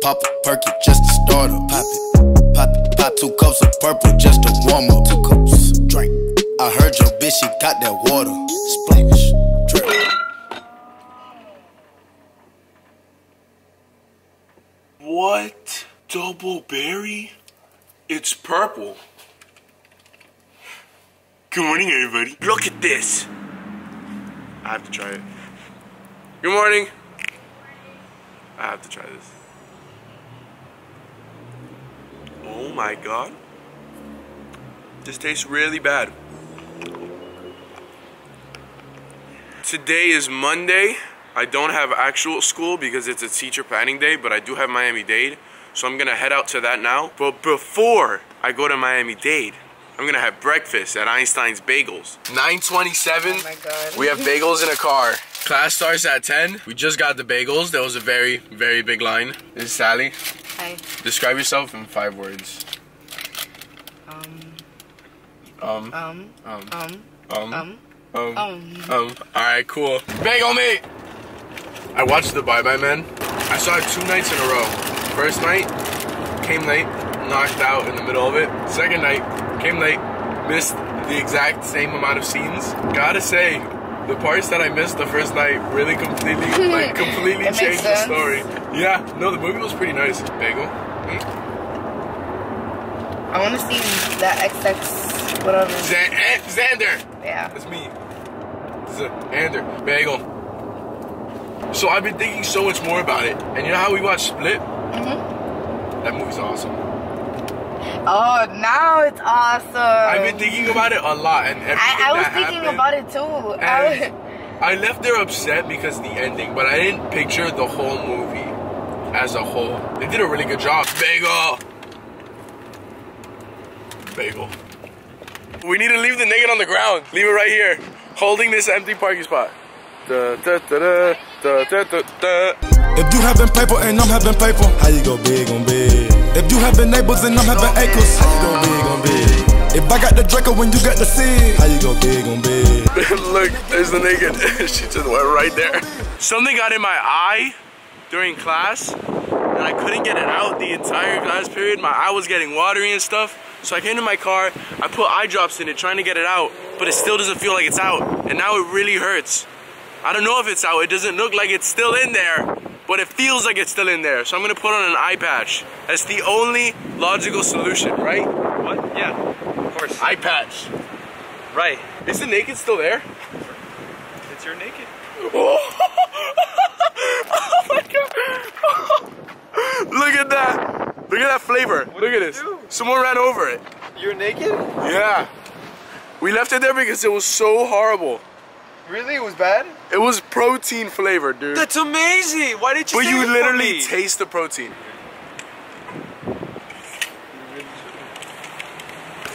Pop a perky just to start up. Pop it. Pop it. Pop two cups of purple just to warm up. Two cups. Drink. I heard your bitch, she got that water. Splash. Drink. What? Double berry? It's purple. Good morning, everybody. Look at this. I have to try it. Good morning. I have to try this. Oh my god. This tastes really bad. Today is Monday. I don't have actual school because it's a teacher planning day, but I do have Miami-Dade. So I'm gonna head out to that now. But before I go to Miami-Dade, I'm gonna have breakfast at Einstein's Bagels. 927. Oh my God. We have bagels in a car. Class starts at 10. We just got the bagels. There was a very, very big line. This is Sally. Hi. Describe yourself in five words. Um. Um. Um. Um. Um. Um. Um. Um. Um. Um. Alright, cool. Bagel me! I watched The Bye Bye Man. I saw it two nights in a row. First night, came late, knocked out in the middle of it. Second night, came late, missed the exact same amount of scenes. Gotta say, the parts that I missed the first night really completely, like, completely changed the story. Yeah, no, the movie was pretty nice. Bagel. Mm. I want to see that XX whatever. Xan- eh, Xander! Yeah. That's me. Xander. Bagel. So I've been thinking so much more about it. And you know how we watched Split? Mhm. That movie's awesome. Oh, now it's awesome. I've been thinking about it a lot and everything I, I was that thinking happened. about it too. I And I left there upset because of the ending, but I didn't picture the whole movie as a whole. They did a really good job. Bagel. Bagel. We need to leave the naked on the ground. Leave it right here, holding this empty parking spot. Da, da, da, da, da, da, da, da. If you having paper and I'm having paper, how you go big on big? If you have having neighbors and I'm having acres, how you go big on big? If I got the Draco when you got the seed, how you go big on big? Look, there's the naked. she just went right there. Something got in my eye during class, and I couldn't get it out the entire class period. My eye was getting watery and stuff. So I came to my car, I put eye drops in it trying to get it out, but it still doesn't feel like it's out. And now it really hurts. I don't know if it's out. It doesn't look like it's still in there, but it feels like it's still in there. So I'm gonna put on an eye patch. That's the only logical solution, right? What? Yeah, of course. Eye patch. Right. Is the naked still there? It's your naked. Oh, my god. Look at that. Look at that flavor. Look at this. do? Someone ran over it. You're naked? Yeah. We left it there because it was so horrible. Really? It was bad? It was protein flavored, dude. That's amazing. Why did you but say you it for literally me? taste the protein.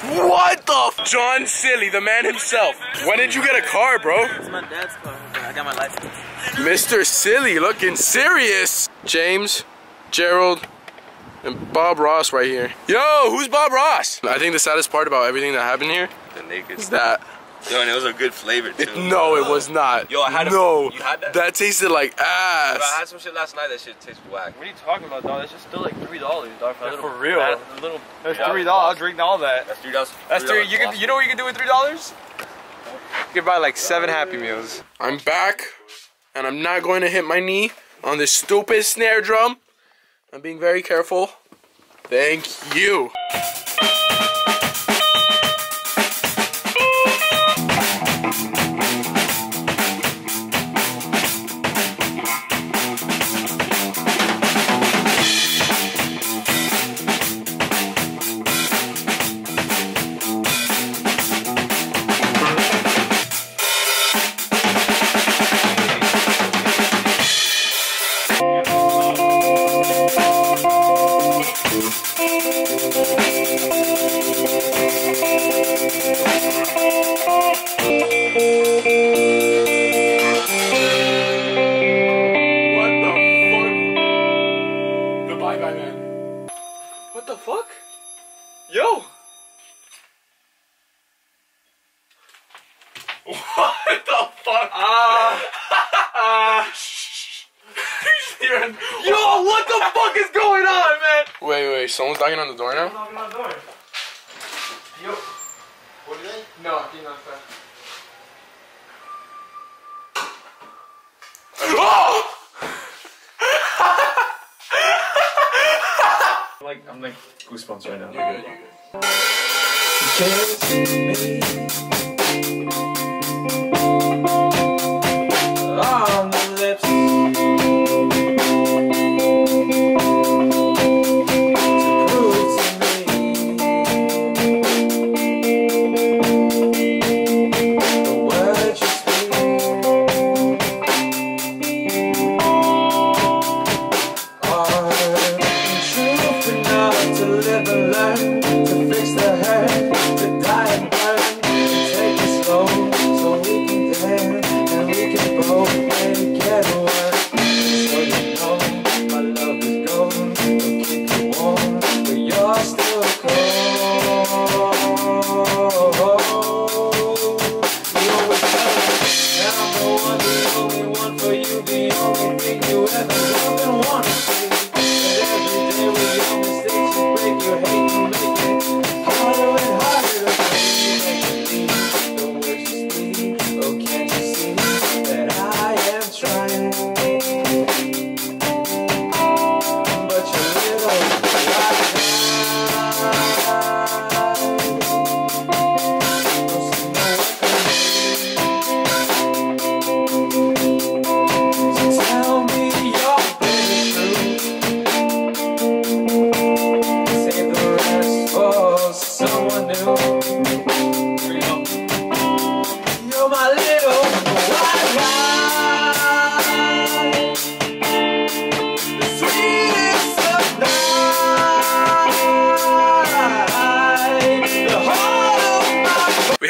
What the f- John Silly, the man himself. When did you get a car, bro? It's my dad's car, I got my license. Mr. Silly looking serious. James, Gerald, and Bob Ross right here. Yo, who's Bob Ross? I think the saddest part about everything that happened here The naked. is that Yo, and it was a good flavor too. no, it was not. Yo, I had a- no. you had that? That tasted like Bro, I ass. had some shit last night that shit tastes whack. What are you talking about, dog? That's just still like three dollars, dog. For, Yeah, little, for real. bad- a little. That's Yeah. three dollars. I'll drink all that. That's three dollars. That's three. You can. You know what you can do with three dollars? You can buy like seven Happy Meals. I'm back, and I'm not going to hit my knee on this stupid snare drum. I'm being very careful. Thank you. Bye bye man. What the fuck? Yo! What the fuck? Ah! Uh, Yo! what the fuck is going on, man? Wait, wait, someone's knocking on the door now? Knocking on the door. Yo. What are they? No, I think not that. Oh! I'm like, I'm like goosebumps right now. You're good, you're.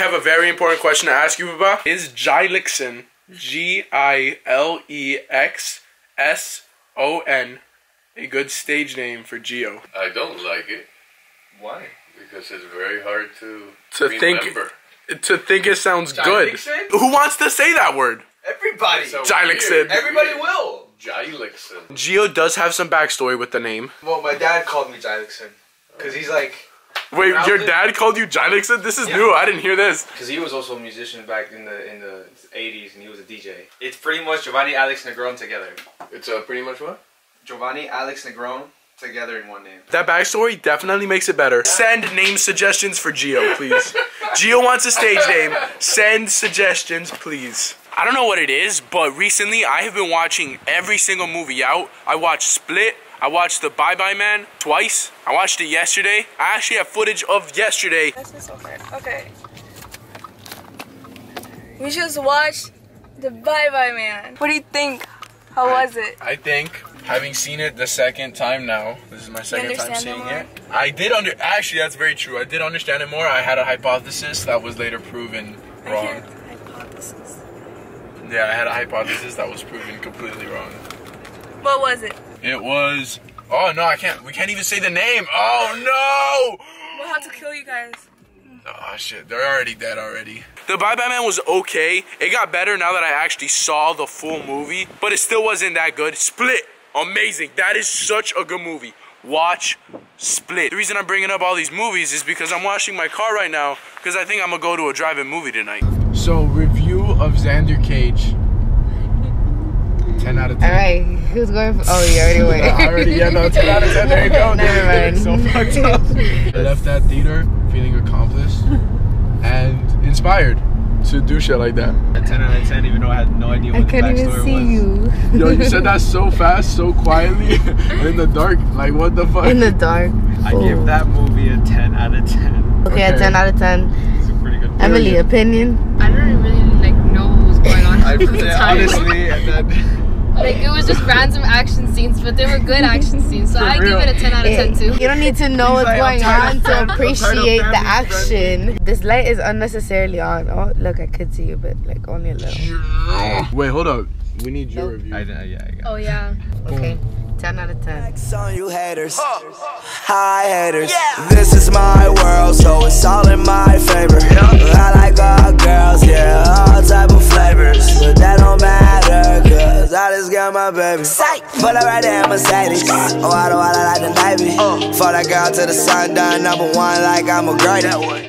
Have a very important question to ask you, Baba. Is Gilexson, G I L E X S O N, a good stage name for Geo? I don't like it Why? because it's very hard to, To think- remember. To think it sounds good. Who wants to say that word? Everybody. So Gilexson. Everybody will. Gilexson. Geo does have some backstory with the name. Well, my dad called me Gilexson. Because he's like, Wait, When your was dad called you Gilexson? This is Yeah. new. I didn't hear this. Because he was also a musician back in the in the 80s and he was a DJ. It's pretty much Giovanni, Alex, Negron together. It's uh, pretty much what? Giovanni, Alex, Negron together in one name. That backstory definitely makes it better. Send name suggestions for Geo, please. Geo wants a stage name. Send suggestions, please. I don't know what it is, but recently I have been watching every single movie out. I watched Split. I watched The Bye Bye Man twice. I watched it yesterday. I actually have footage of yesterday. This is okay. Okay. We just watched the Bye Bye Man. What do you think? How was it? I think, having seen it the second time now, this is my second time seeing it it. I did under. Actually, that's very true. I did understand it more. I had a hypothesis that was later proven wrong. Hypothesis. Yeah, I had a hypothesis that was proven completely wrong. What was it? It was. Oh no, I can't. We can't even say the name. Oh no! We'll have to kill you guys. Oh shit, they're already dead already. The Bye Bye Man was okay. It got better now that I actually saw the full movie, but it still wasn't that good. Split, amazing. That is such a good movie. Watch Split. The reason I'm bringing up all these movies is because I'm washing my car right now because I think I'm gonna go to a drive-in movie tonight. So review of Xander Cage. 10 out of 10. All right, who's going? For, oh, you already went. I already, yeah, no, 10 out of 10. There you go. Never mind. So fucked up. I left that theater feeling accomplished and inspired to do shit like that. A 10 out of 10, even though I had no idea what I what the couldn't even backstory see was. you Yo, you said that so fast, so quietly, in the dark. Like, what the fuck? in the dark. I give oh. that movie a 10 out of 10. Okay, a 10 out of 10. It's a pretty good movie. Emely, opinion? I don't really like know what was going on I, at the time. honestly, and then, Like it was just random action scenes, but they were good action scenes. So I real. give it a 10 out of 10 too. You don't need to know what's like, going on to fam- I'm tired of appreciate the family action. This light is unnecessarily on. Oh, look, I could see you, but like only a little. Wait, hold up. We need your Nope. review. I, yeah, I got Oh yeah. Okay. 10 out of 10. on you haters. Hi haters. This is my world, so it's all But I right there, Mercedes. Oh, I don't wanna like the Navy. Uh. For that girl to the sun, done number one, like I'm a great.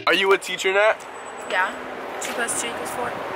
Are you a teacher, Nat? Yeah. Two plus two equals four.